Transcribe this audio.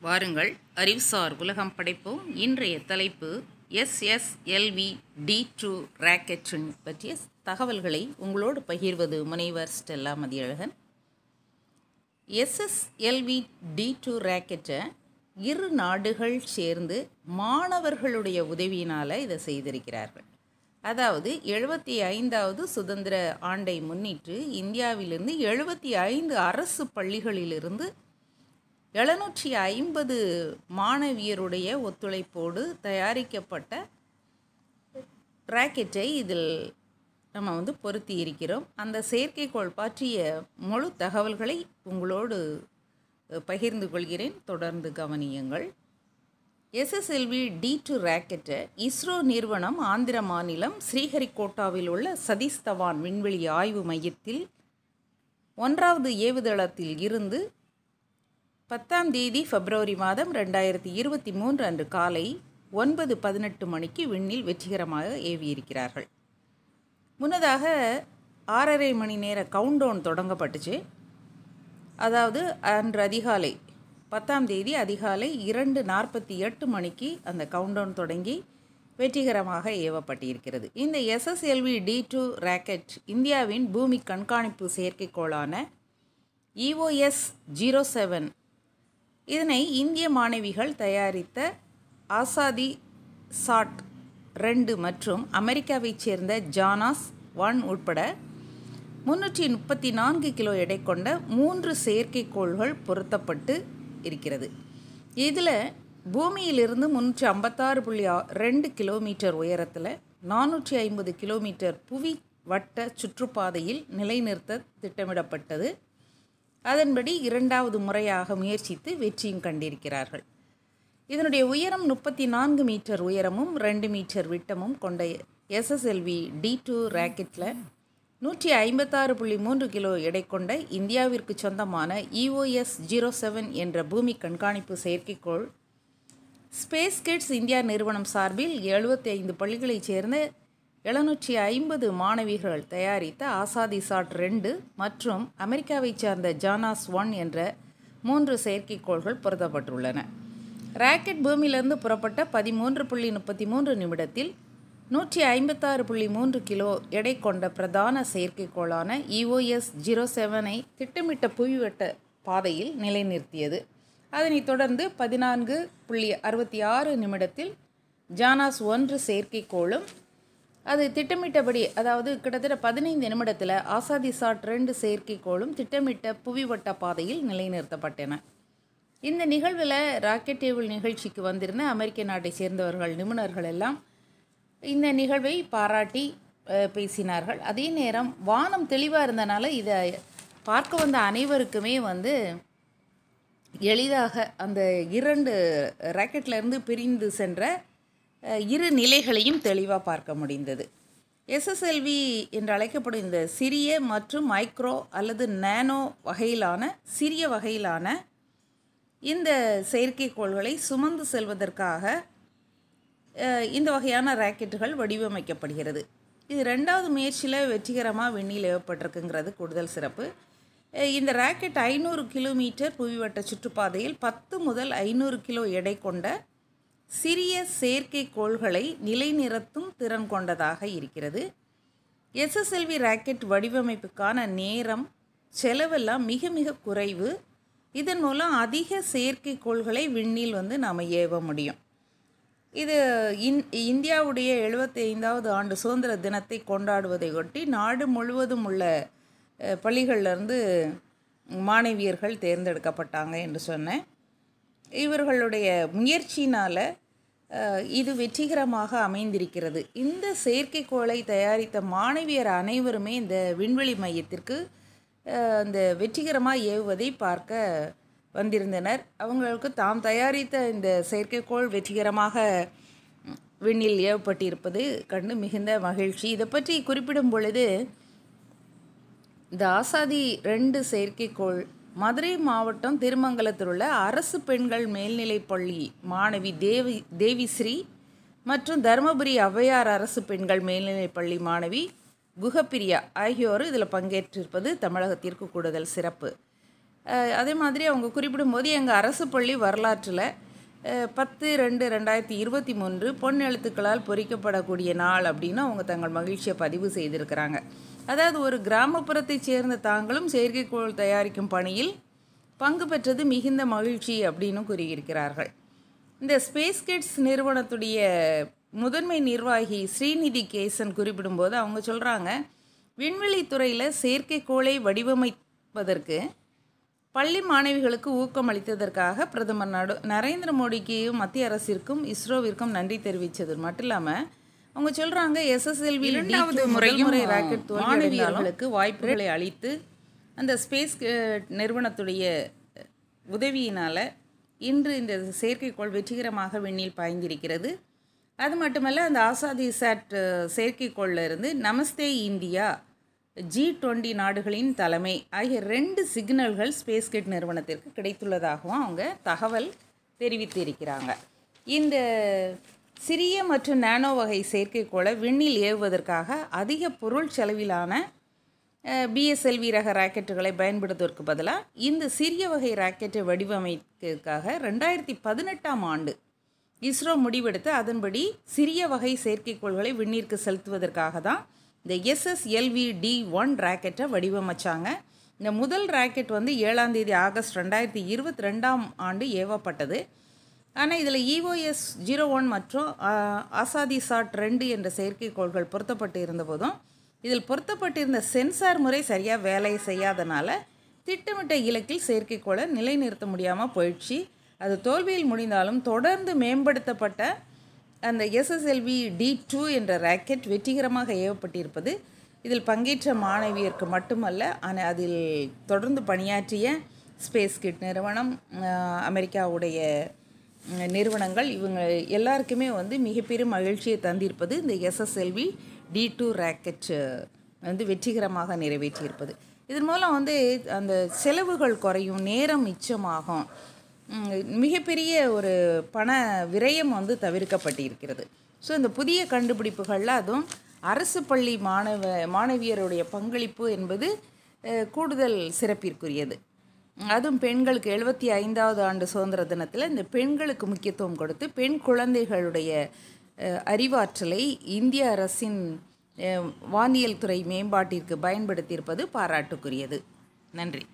வாருங்கள். அறிவுசார் உலகம் படைப்போம். இன்றைய தலைப்பு எஸ்எஸ்எல்வி டி டூ ராக்கெட்டின் பற்றிய தகவல்களை உங்களோடு பகிர்வது முனைவர் Stella Mathiyazhagan. SSLV D two ராக்கெட்டை இரு நாடுகள் சேர்ந்து மாணவர்களுடைய உதவியினால் இதை செய்திருக்கிறார்கள். அதாவது எழுபத்தி ஐந்தாவது சுதந்திர ஆண்டை முன்னிட்டு இந்தியாவிலிருந்து எழுபத்தி ஐந்து அரசு பள்ளிகளிலிருந்து எழுநூற்றி ஐம்பது மாணவியருடைய ஒத்துழைப்போடு தயாரிக்கப்பட்ட ராக்கெட்டை இதில் நம்ம வந்து பொருத்தி இருக்கிறோம். அந்த செயற்கைக்கோள் பற்றிய முழு தகவல்களை உங்களோடு பகிர்ந்து கொள்கிறேன். தொடர்ந்து கவனியுங்கள். எஸ்எஸ்எல்வி டி டூ ராக்கெட்டை இஸ்ரோ நிறுவனம் ஆந்திர மாநிலம் ஸ்ரீஹரிகோட்டாவில் உள்ள சதீஷ் தவான் விண்வெளி ஆய்வு மையத்தில் ஒன்றாவது ஏவுதளத்தில் இருந்து பத்தாம் தேதி பிப்ரவரி மாதம் ரெண்டாயிரத்தி இருபத்தி மூன்று அன்று காலை ஒன்பது பதினெட்டு மணிக்கு விண்ணில் வெற்றிகரமாக ஏவியிருக்கிறார்கள். முன்னதாக ஆறரை மணி நேர கவுண்டவுன் தொடங்கப்பட்டுச்சு. அதாவது அன்று அதிகாலை பத்தாம் தேதி அதிகாலை இரண்டு நாற்பத்தி எட்டு மணிக்கு அந்த கவுண்டவுன் தொடங்கி வெற்றிகரமாக ஏவப்பட்டிருக்கிறது. இந்த எஸ்எஸ்எல்வி டி டூ ராக்கெட் இந்தியாவின் பூமி கண்காணிப்பு செயற்கைக்கோளான இஓஎஸ் ஜீரோ செவன் இதனை இந்திய மாணவிகள் தயாரித்த ஆசாதி சாட் ரெண்டு மற்றும் அமெரிக்காவைச் சேர்ந்த ஜானாஸ் ஒன் உட்பட முன்னூற்றி முப்பத்தி நான்கு கிலோ எடை கொண்ட மூன்று செயற்கைக்கோள்கள் பொருத்தப்பட்டு இருக்கிறது. இதில் பூமியிலிருந்து முந்நூற்றி ஐம்பத்தாறு புள்ளி ரெண்டு கிலோமீட்டர் உயரத்தில் நானூற்றி ஐம்பது கிலோமீட்டர் புவி வட்ட சுற்றுப்பாதையில் நிலைநிறுத்த திட்டமிடப்பட்டது. அதன்படி இரண்டாவது முறையாக முயற்சித்து வெற்றியும் கண்டிருக்கிறார்கள். இதனுடைய உயரம் முப்பத்தி நான்கு மீட்டர் உயரமும் ரெண்டு மீட்டர் விட்டமும் கொண்ட எஸ்எஸ்எல்வி டி டூ ராக்கெட்டில் நூற்றி ஐம்பத்தாறு புள்ளி மூன்று கிலோ எடை கொண்ட இந்தியாவிற்கு சொந்தமான இஓஎஸ் ஜீரோ செவன் என்ற பூமி கண்காணிப்பு செயற்கைக்கோள் ஸ்பேஸ் கிட்ஸ் இந்தியா நிறுவனம் சார்பில் எழுபத்தி ஐந்து பள்ளிகளைச் சேர்ந்த எழுநூற்றி ஐம்பது மாணவிகள் தயாரித்த ஆசாதி சாட் ரெண்டு மற்றும் அமெரிக்காவைச் சார்ந்த ஜானாஸ் ஒன் என்ற மூன்று செயற்கைக்கோள்கள் பொருத்தப்பட்டுள்ளன. ராக்கெட் பூமியிலிருந்து புறப்பட்ட பதிமூன்று புள்ளி முப்பத்தி மூன்று நிமிடத்தில் நூற்றி ஐம்பத்தாறு புள்ளி மூன்று கிலோ எடை கொண்ட பிரதான செயற்கைக்கோளான இஓஎஸ் ஜீரோ செவனை திட்டமிட்ட புவிவட்ட பாதையில் நிலைநிறுத்தியது. அதனைத் தொடர்ந்து பதினான்கு புள்ளி அறுபத்தி ஆறு நிமிடத்தில் ஜானாஸ் ஒன்று செயற்கைக்கோளும் அது திட்டமிட்டபடி அதாவது கிட்டத்தட்ட பதினைந்து நிமிடத்தில் ஆசாதி சாட் ரெண்டு செயற்கைக்கோளும் திட்டமிட்ட புவிவட்ட பாதையில் நிலைநிறுத்தப்பட்டன. இந்த நிகழ்வில் ராக்கெட் டேபிள் நிகழ்ச்சிக்கு வந்திருந்த அமெரிக்க நாட்டை சேர்ந்தவர்கள் நிபுணர்கள் எல்லாம் இந்த நிகழ்வை பாராட்டி பேசினார்கள். அதே நேரம் வானம் தெளிவாக இருந்தனால இதை பார்க்க வந்த அனைவருக்குமே வந்து எளிதாக அந்த இரண்டு ராக்கெட்லேருந்து பிரிந்து சென்ற இரு நிலைகளையும் தெளிவாக பார்க்க முடிந்தது. எஸ்எஸ்எல்வி என்று அழைக்கப்படும் இந்த சிறிய மற்றும் மைக்ரோ அல்லது நேனோ வகையிலான சிறிய வகையிலான இந்த செயற்கைக்கோள்களை சுமந்து செல்வதற்காக இந்த வகையான ராக்கெட்டுகள் வடிவமைக்கப்படுகிறது. இது ரெண்டாவது முயற்சியில் வெற்றிகரமாக விண்ணில் ஏவப்பட்டிருக்குங்கிறது கூடுதல் சிறப்பு. இந்த ராக்கெட் ஐநூறு கிலோமீட்டர் புவிவட்ட சுற்றுப்பாதையில் பத்து முதல் ஐநூறு கிலோ எடை கொண்ட சிறிய செயற்கைக்கோள்களை நிலைநிறுத்தும் திறன் கொண்டதாக இருக்கிறது. எஸ்எஸ்எல்வி ராக்கெட் வடிவமைப்புக்கான நேரம் செலவெல்லாம் மிக மிக குறைவு. இதன் மூலம் அதிக செயற்கைக்கோள்களை விண்ணில் வந்து நாம் ஏவ முடியும். இது இன் இந்தியாவுடைய எழுபத்தி ஐந்தாவது ஆண்டு சுதந்திர தினத்தை கொண்டாடுவதை ஒட்டி நாடு முழுவதும் உள்ள பள்ளிகள்லேருந்து மாணவியர்கள் தேர்ந்தெடுக்கப்பட்டாங்க என்று சொன்னேன். இவர்களுடைய முயற்சினால் இது வெற்றிகரமாக அமைந்திருக்கிறது. இந்த செயற்கைக்கோளை தயாரித்த மாணவியர் அனைவருமே இந்த விண்வெளி மையத்திற்கு இந்த வெற்றிகரமாக ஏவுவதை பார்க்க வந்திருந்தனர். அவங்களுக்கு தாம் தயாரித்த இந்த செயற்கைக்கோள் வெற்றிகரமாக விண்ணில் ஏவப்பட்டிருப்பது கண்டு மிகுந்த மகிழ்ச்சி. இதை பற்றி குறிப்பிடும் பொழுது இந்த ஆசாதி ரெண்டு செயற்கைக்கோள் மதுரை மாவட்டம் திருமங்கலத்தில் உள்ள அரசு பெண்கள் மேல்நிலைப் பள்ளி மாணவி தேவி தேவிஸ்ரீ மற்றும் தருமபுரி ஔவையார் அரசு பெண்கள் மேல்நிலைப் பள்ளி மாணவி குகப்பிரியா ஆகியோர் இதில் பங்கேற்றிருப்பது தமிழகத்திற்கு கூடுதல் சிறப்பு. அதே மாதிரி அவங்க குறிப்பிடும்போது எங்கள் அரசு பள்ளி வரலாற்றில் பத்து ரெண்டு ரெண்டாயிரத்தி இருபத்தி மூன்று பொன் எழுத்துக்களால் பொறிக்கப்படக்கூடிய நாள் அப்படின்னு அவங்க தங்கள் மகிழ்ச்சியை பதிவு செய்திருக்கிறாங்க. அதாவது ஒரு கிராமப்புறத்தைச் சேர்ந்த தாங்களும் செயற்கைக்கோள் தயாரிக்கும் பணியில் பங்கு பெற்றது மிகுந்த மகிழ்ச்சி அப்படின்னு கூறியிருக்கிறார்கள். இந்த ஸ்பேஸ் கிட்ஸ் நிறுவனத்துடைய முதன்மை நிர்வாகி ஸ்ரீநிதி கேசன் குறிப்பிடும்போது அவங்க சொல்கிறாங்க விண்வெளித்துறையில் செயற்கைக்கோளை வடிவமைப்பதற்கு பள்ளி மாணவிகளுக்கு ஊக்கம் அளித்ததற்காக பிரதமர் நடு நரேந்திர மோடிக்கு மத்திய அரசிற்கும் இஸ்ரோவிற்கும் நன்றி தெரிவித்தது. மட்டும் இல்லாமல் அவங்க சொல்கிறாங்க எஸ்எஸ்எல்வி இரண்டாவது முறையும் ராக்கெட் மாணவியர்களுக்கு வாய்ப்புகளை அளித்து அந்த ஸ்பேஸ் நிறுவனத்துடைய உதவியினால் இன்று இந்த செயற்கைக்கோள் வெற்றிகரமாக விண்ணில் பாய்ந்திருக்கிறது. அது மட்டுமல்ல அந்த ஆசாதி சாட் செயற்கைக்கோள்ல இருந்து நமஸ்தே இந்தியா ஜி டுவெண்ட்டி நாடுகளின் தலைமை ஆகிய ரெண்டு சிக்னல்கள் ஸ்பேஸ் கிட் நிறுவனத்திற்கு கிடைத்துள்ளதாகவும் அவங்க தகவல் தெரிவித்திருக்கிறாங்க. இந்த சிறிய மற்றும் நானோ வகை செயற்கைக்கோளை விண்ணில் ஏவுவதற்காக அதிக பொருள் செலவிலான பிஎஸ்எல்வி ரக ராக்கெட்டுகளை பயன்படுத்துவதற்கு பதிலாக இந்த சிறிய வகை ராக்கெட்டை வடிவமைக்கிறதுக்காக ரெண்டாயிரத்தி பதினெட்டாம் ஆண்டு இஸ்ரோ முடிவெடுத்து அதன்படி சிறிய வகை செயற்கைக்கோள்களை விண்ணிற்கு செலுத்துவதற்காக தான் இந்த எஸ்எஸ்எல்வி டி ஒன் ராக்கெட்டை வடிவமைச்சாங்க. இந்த முதல் ராக்கெட் வந்து ஏழாம் தேதி ஆகஸ்ட் ரெண்டாயிரத்தி இருபத்தி ரெண்டாம் ஆண்டு ஏவப்பட்டது. ஆனால் இதில் இஓஎஸ் ஜீரோ ஒன் மற்றும் ஆசாதி சாட் ரெண்டு என்ற செயற்கைக்கோள்கள் பொருத்தப்பட்டு இருந்தபோதும் இதில் பொருத்தப்பட்டிருந்த சென்சார் முறை சரியாக வேலை செய்யாதனால திட்டமிட்ட இலக்கில் செயற்கைக்கோளை நிலைநிறுத்த முடியாமல் போயிடுச்சு. அது தோல்வியில் முடிந்தாலும் தொடர்ந்து மேம்படுத்தப்பட்ட அந்த எஸ்எஸ்எல்வி டி டூ என்ற ராக்கெட் வெற்றிகரமாக ஏவப்பட்டிருப்பது இதில் பங்கேற்ற மாணவியருக்கு மட்டுமல்ல ஆனால் அதில் தொடர்ந்து பணியாற்றிய ஸ்பேஸ் கிட் நிறுவனம் அமெரிக்காவுடைய நிறுவனங்கள் இவங்க எல்லாருக்குமே வந்து மிகப்பெரும் மகிழ்ச்சியை தந்திருப்பது இந்த எஸ்எஸ்எல்வி டி டூ ரேக்கெட் வந்து வெற்றிகரமாக நிறைவேற்றியிருப்பது. இதன் மூலம் வந்து அந்த செலவுகள் குறையும் நேரம் மிச்சமாகும். மிகப்பெரிய ஒரு பண விரயம் வந்து தவிர்க்கப்பட்டிருக்கிறது. ஸோ இந்த புதிய கண்டுபிடிப்புகளில் அதுவும் அரசு பள்ளி மாணவ மாணவியருடைய பங்களிப்பு என்பது கூடுதல் சிறப்பிற்குரியது. அதுவும் பெண்களுக்கு எழுபத்தி ஐந்தாவது ஆண்டு சுதந்திர தினத்தில் இந்த பெண்களுக்கு முக்கியத்துவம் கொடுத்து பெண் குழந்தைகளுடைய அறிவாற்றலை இந்திய அரசின் வானியல் துறை மேம்பாட்டிற்கு பயன்படுத்தியிருப்பது பாராட்டுக்குரியது. நன்றி.